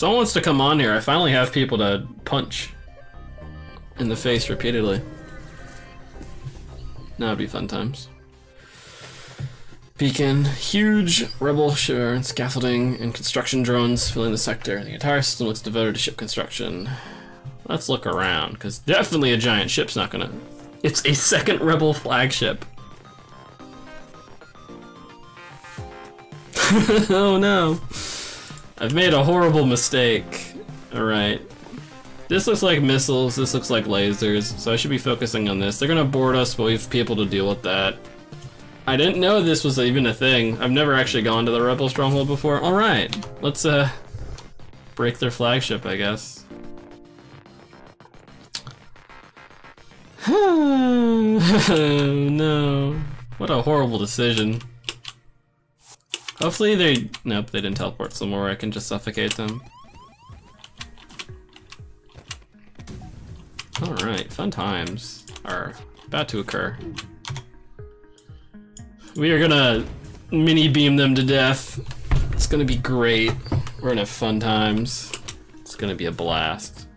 someone wants to come on here, I finally have people to punch in the face repeatedly. That would be fun times. Beacon, huge rebel shipper and scaffolding and construction drones filling the sector. The entire system looks devoted to ship construction. Let's look around, because definitely a giant ship's not gonna. It's a second rebel flagship. oh no. I've made a horrible mistake. Alright. This looks like missiles, this looks like lasers, so I should be focusing on this. They're gonna board us, but we have people to deal with that. I didn't know this was even a thing. I've never actually gone to the Rebel Stronghold before. Alright, let's uh break their flagship, I guess. no. What a horrible decision. Hopefully they... Nope, they didn't teleport somewhere where I can just suffocate them. Alright, fun times are about to occur. We are gonna mini beam them to death. It's gonna be great. We're gonna have fun times. It's gonna be a blast.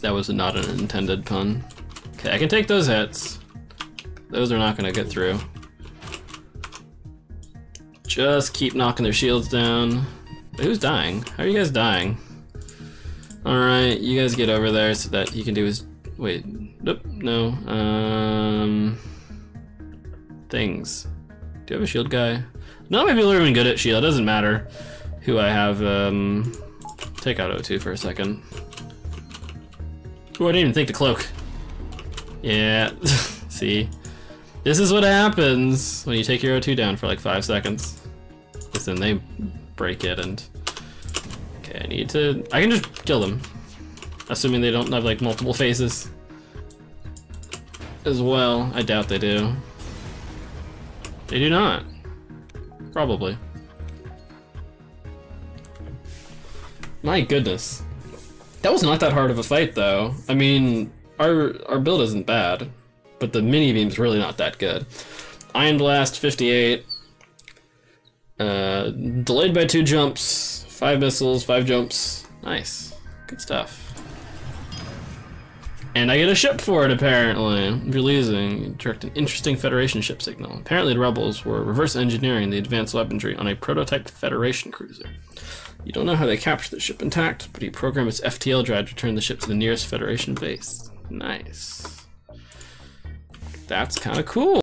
That was not an intended pun. Okay, I can take those hits. Those are not gonna get through. Just keep knocking their shields down. Who's dying? How are you guys dying? Alright, you guys get over there so that you can do his... Wait, nope, no. Um... Things. Do you have a shield guy? No, maybe are even good at shield. It doesn't matter who I have. Um, take out O2 for a second. Oh, I didn't even think to cloak. Yeah, see? This is what happens when you take your O2 down for like five seconds. Then they break it and... Okay, I need to... I can just kill them. Assuming they don't have like multiple faces. As well, I doubt they do. They do not. Probably. My goodness. That was not that hard of a fight, though. I mean, our our build isn't bad, but the mini beam's really not that good. Ion Blast 58. Uh, delayed by two jumps, five missiles, five jumps. Nice. Good stuff. And I get a ship for it, apparently. Releasing, direct an interesting Federation ship signal. Apparently the rebels were reverse engineering the advanced weaponry on a prototype Federation cruiser. You don't know how they captured the ship intact, but he programmed its FTL drive to turn the ship to the nearest Federation base. Nice. That's kind of cool.